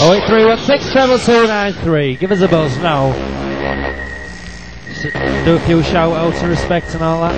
Oh eight three one six treble two nine three. Give us a buzz now. Do a few shout outs and respect and all that.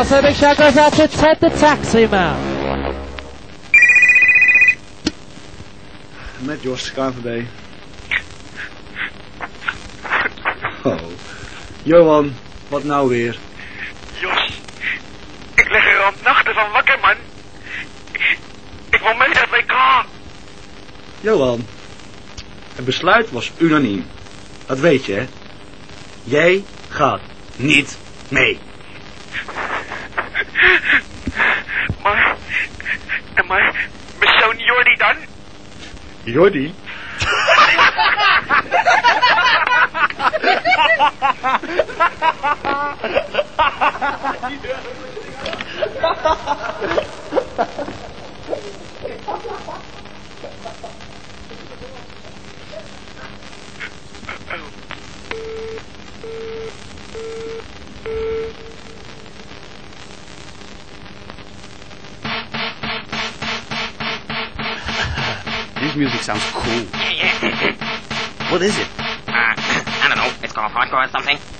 And also a big shout goes out to Ted the Taxi Man. Met Jos, KVB. Oh. Johan, wat nou weer? Jos, ik lig er al nachten van wakker, man. Ik, ik wil mee naar het WK. Johan, het besluit was unaniem. Dat weet je, hè? Jij gaat niet mee. En maar, mijn zoon Jordi dan? Jordi? This music sounds cool. What is it? Uh, I don't know. It's called hardcore or something.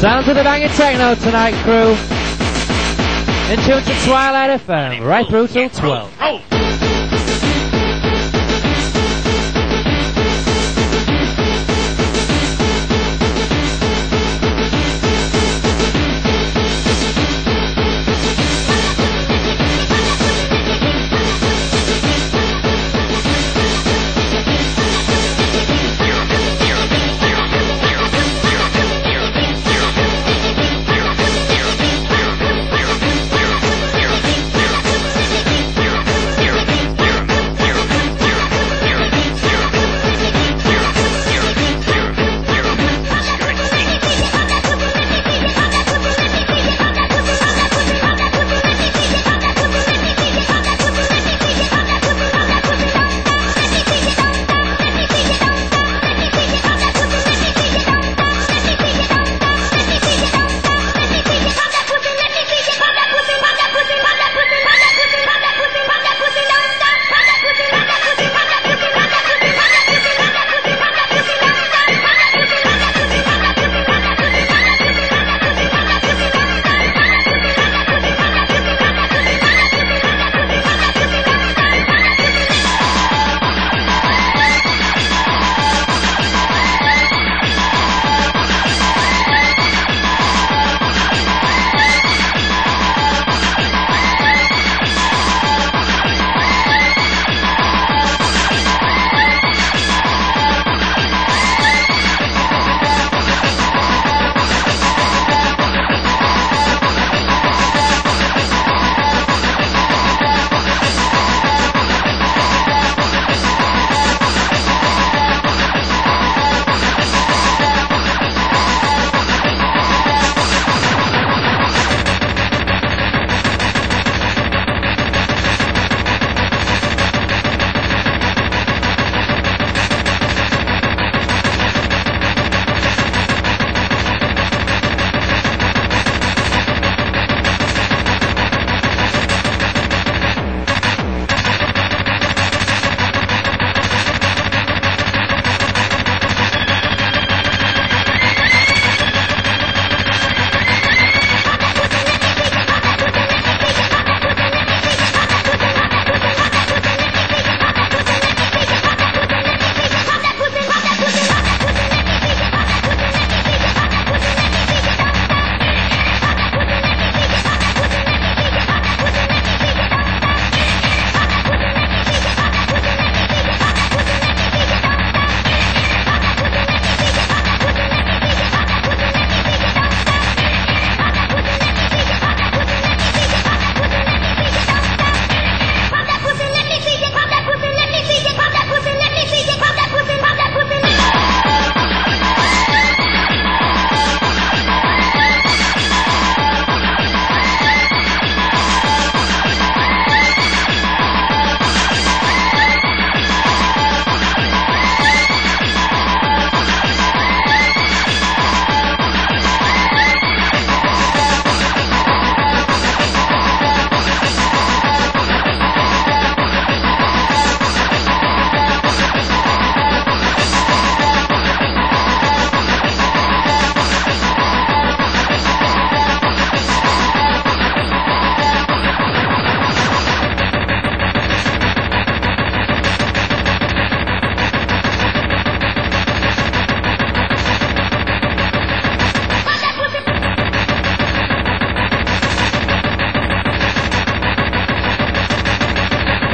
Sounds of the banging techno tonight, crew. In tune to Twilight FM, right through till 12.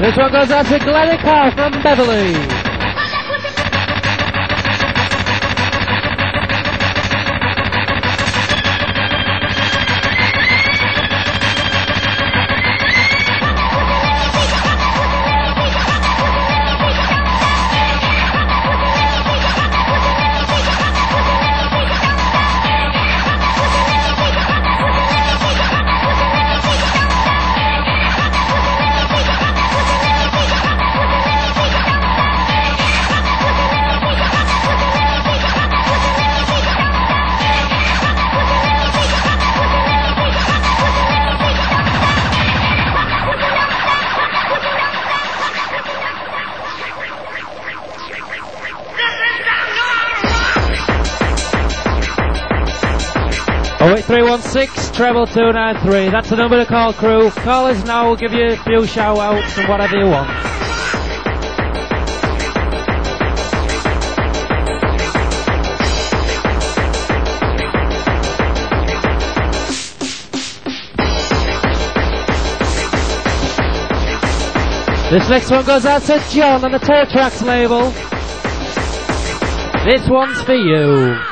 This one goes out to Carr from Beverley. Oh eight three one six treble two nine three. That's the number to call, crew. Call us now. We'll give you a few shout outs and whatever you want. This next one goes out to John on the Toe Tracks label. This one's for you.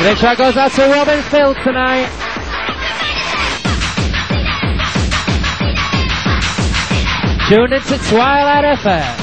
The next track goes out to Robin Phil tonight. Tuned into Twilight FM.